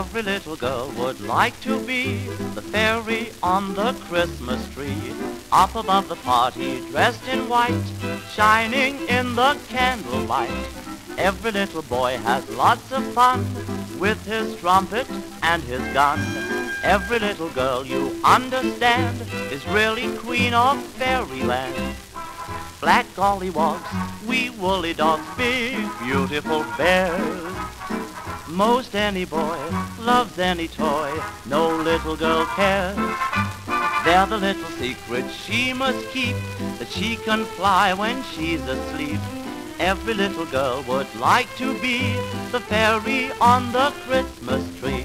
Every little girl would like to be the fairy on the Christmas tree. Up above the party, dressed in white, shining in the candlelight. Every little boy has lots of fun with his trumpet and his gun. Every little girl, you understand, is really queen of fairyland. Black gollywogs, wee woolly dogs, big beautiful bears. Most any boy loves any toy, no little girl cares. They're the little secrets she must keep, that she can fly when she's asleep. Every little girl would like to be the fairy on the Christmas tree.